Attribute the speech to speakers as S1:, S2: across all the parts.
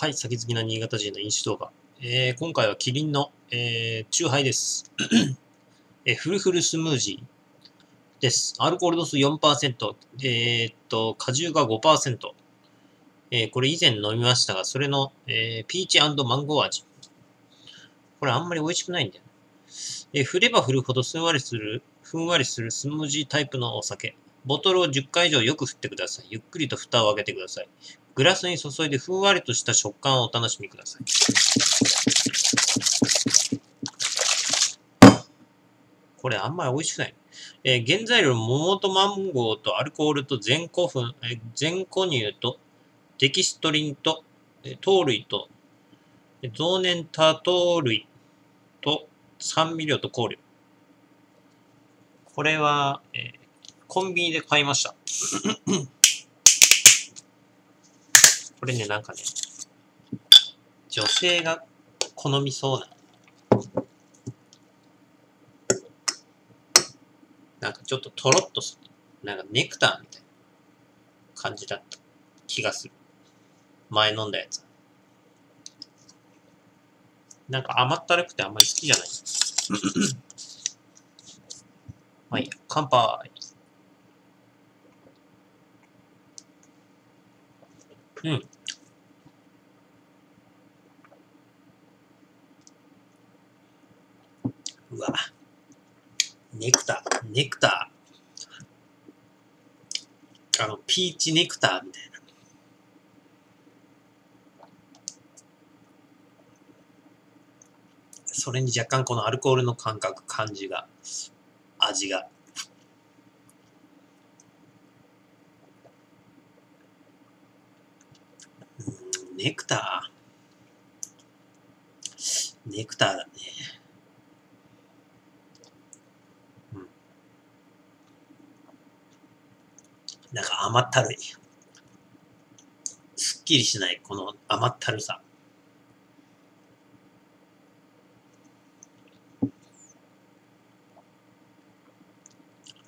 S1: はい、先好きな新潟人の飲酒動画。えー、今回はキリンの、えー、チューハイです。えー、フルフルスムージーです。アルコール度数4%、えー、っと、果汁が5%。えー、これ以前飲みましたが、それの、えー、ピーチマンゴー味。これあんまり美味しくないんだよ。えー、振れば振るほどふんわりする、ふんわりするスムージータイプのお酒。ボトルを10回以上よく振ってください。ゆっくりと蓋を開けてください。グラスに注いでふんわりとした食感をお楽しみください。これあんまり美味しくない。えー、原材料、桃とマンゴーとアルコールと全古粉、えー、全古乳とデキストリンと、えー、糖類と、えー、増粘多糖類と酸味料と香料。これは、えー、コンビニで買いました。これね、なんかね、女性が好みそうな、なんかちょっととろっとする、なんかネクターみたいな感じだった気がする。前飲んだやつ。なんか甘ったるくてあんまり好きじゃない。まあいいや、乾杯。うん。うわ。ネクタ、ネクター。あの、ピーチネクターみたいな。それに若干このアルコールの感覚、感じが、味がネクター。ネクターだね。うん。なんか甘ったるい。すっきりしない、この甘ったるさ。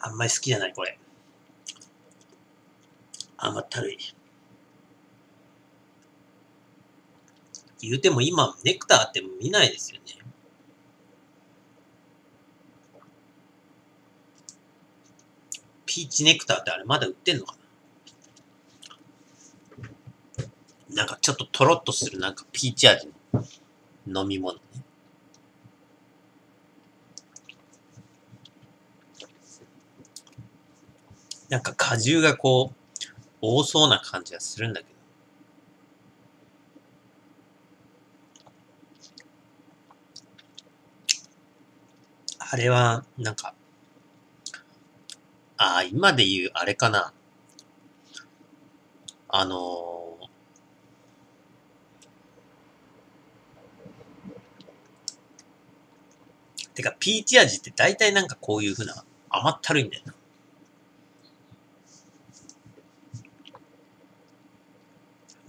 S1: あんまり好きじゃない、これ。甘ったるい。言うても今、ネクターって見ないですよね。ピーチネクターってあれまだ売ってんのかな？なんかちょっととろっとするなんかピーチ味の飲み物ね。なんか果汁がこう、多そうな感じがするんだけど。あれは、なんか、ああ、今で言う、あれかな。あのー、てか、ピーチ味って大体なんかこういう風な甘ったるいんだよな。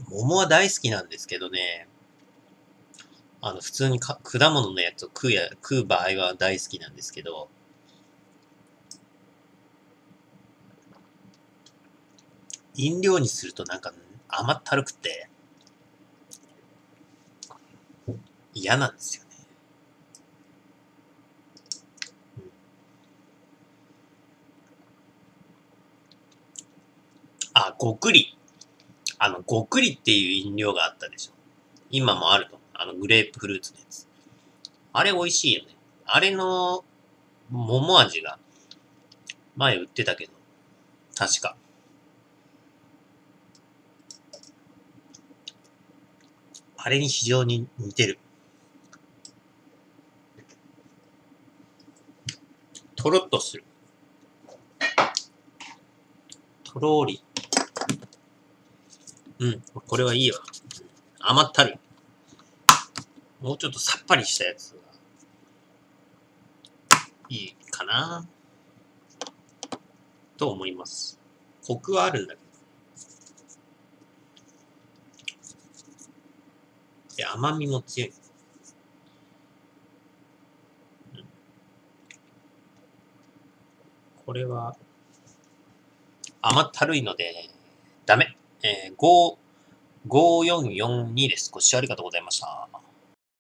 S1: 桃は大好きなんですけどね、あの、普通にか果物のやつを食うや、食う場合は大好きなんですけど、飲料にするとなんか甘ったるくて、嫌なんですよね。あ、ごくり。あの、ごくりっていう飲料があったでしょ。今もあるとあの、グレープフルーツのやつ。あれ美味しいよね。あれの桃味が前売ってたけど、確か。あれに非常に似てる。とろっとする。とろーり。うん、これはいいわ。甘ったる。もうちょっとさっぱりしたやつがいいかなと思います。コクはあるんだけど。で、甘みも強い。これは甘ったるいので、ダメ。えー、5、5442です。ご視聴ありがとうございました。